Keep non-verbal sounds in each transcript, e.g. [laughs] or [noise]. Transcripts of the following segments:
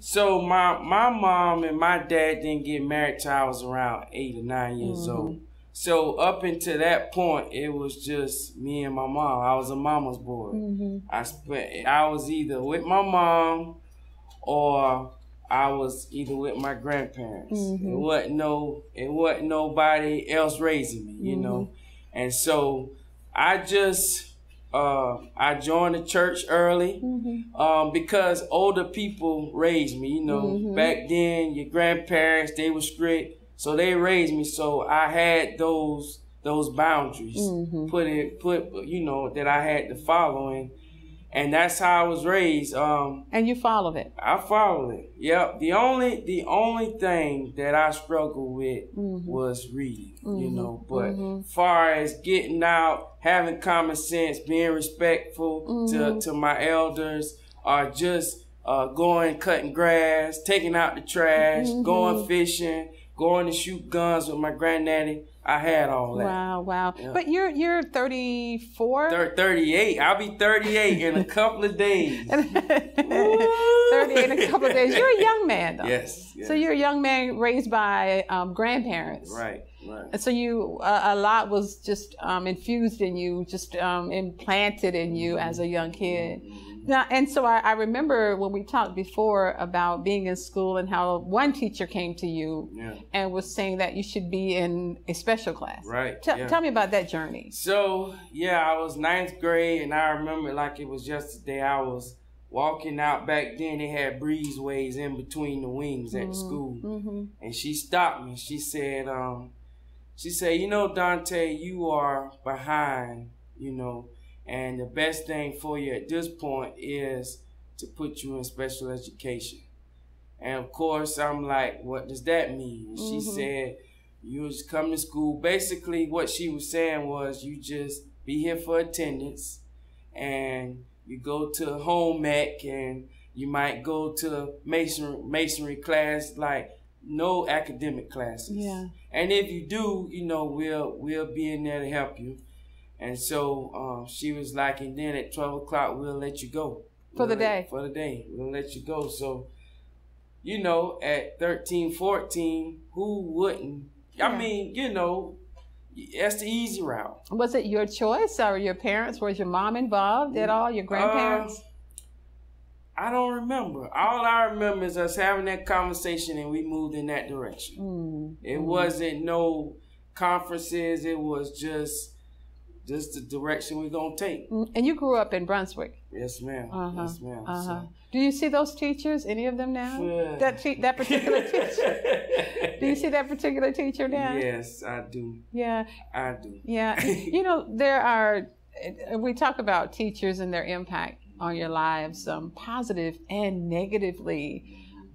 So my my mom and my dad didn't get married till I was around eight or nine years Mm-hmm. old. So up until that point, it was just me and my mom. I was a mama's boy. Mm-hmm. I spent. I was either with my mom, or I was either with my grandparents. Mhm. It wasn't no. It wasn't nobody else raising me. You know, and so I just. Uh, I joined the church early Mm-hmm. um, because older people raised me. You know, Mhm. back then your grandparents they were strict, so they raised me. So I had those those boundaries Mhm. put in put you know that I had to follow, and and that's how I was raised. Um, And you followed it. I followed it. Yep. The only the only thing that I struggled with Mhm. was reading. You Mhm. know, but Mhm. far as getting out, having common sense, being respectful to to my elders, or just uh, going cutting grass, taking out the trash, Mhm. going fishing, going to shoot guns with my granddaddy. I had all that. Wow, wow. Yeah. But you're you're 34. Thir- 38. I'll be 38 in a couple of days. [laughs] 38 in a couple of days. You're a young man, though. Yes. yes. So you're a young man raised by um, grandparents. right, right. And so you, uh, a lot was just um, infused in you, just um, implanted in you as a young kid. Now, and so I, I remember when we talked before about being in school and how one teacher came to you Yeah. and was saying that you should be in a special class. Right. Tell- yeah. Tell me about that journey. So yeah, I was ninth grade, and I remember like it was yesterday. I was walking out back then. They had breezeways in between the wings at the school, Mm-hmm. and she stopped me. She said, um, "She said, you know, Dante, you are behind. You know, and the best thing for you at this point is to put you in special education." And of course, I'm like, "What does that mean?" And She Mhm. said you just come to school. Basically, what she was saying was you just be here for attendance, and you go to home ec, and you might go to masonry masonry class, like no academic classes. Yeah. And if you do, you know, we'll we'll be in there to help you. And so um, she was like, and then at twelve o'clock we'll let you go For the We'll let- day. For the day, we'll let you go. So, you know, at 13, 14, who wouldn't? Yeah. I mean, you know, that's the easy route. Was it your choice or your parents? Was your mom involved at all? Your grandparents? Uh, I don't remember. All I remember is us having that conversation and we moved in that direction. Mm. It wasn't no conferences. It was just just the direction we're gonna take. Mm. And you grew up in Brunswick. Yes, ma'am. Uh-huh. Yes, ma'am. Uh-huh. Do you see those teachers? Any of them now? Yeah. That te- that particular [laughs] teacher. Do you see that particular teacher now? Yes, I do. Yeah. I do. Yeah. [laughs] you know, there are. We talk about teachers and their impact on your lives, um, positive and negatively.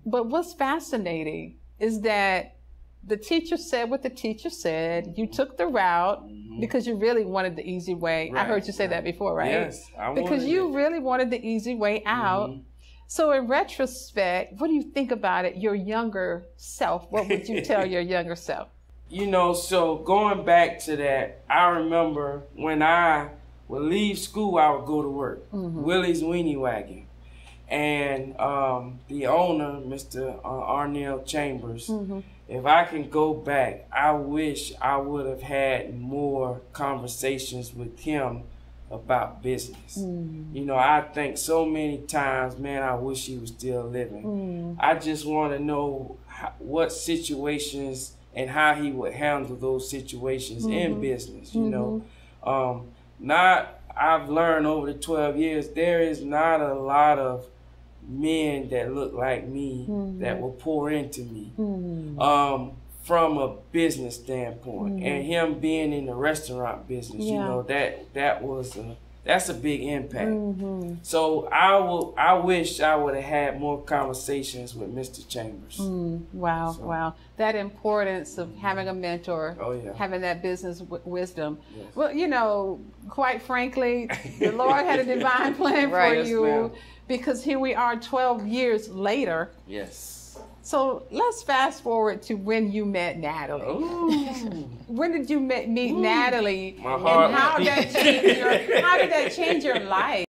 But what's fascinating is that the teacher said what the teacher said. You took the route because you really wanted the easy way. I Mm-hmm. Heard you say that before, right? Yes, I Because you it. really wanted the easy way out. Mhm. So, in retrospect, what do you think about it? Your younger self. What would you tell your [laughs] younger self? You know, so going back to that, I remember when I would leave school, I would go to work. Mm-hmm. Willie's Weenie Wagon. And um, the owner, Mr. Uh, Arnell Chambers, Mm-hmm. if I can go back, I wish I would have had more conversations with him about business. Mm. You know, I think so many times, man, I wish he was still living. Mm. I just want to know how, what situations and how he would handle those situations in business. You know, um, not I've learned over the twelve years there is not a lot of men that look like me that will pour into me. Mm. Um, from a business standpoint, and him being in the restaurant business, you know that that was a that's a big impact. Mhm. So I will. I wish I would have had more conversations with Mr. Chambers. Mm. Wow, So- wow. That importance of having a mentor, Oh yeah. having that business w- wisdom. Yes. Well, you know, quite frankly, the Lord had a divine [laughs] plan for Yes, you ma'am. because here we are 12 years later. Yes. So let's fast forward to when you met Natalie. Ooh. When did you met, meet Natalie, My and heart how was that beating. your how did that change your life?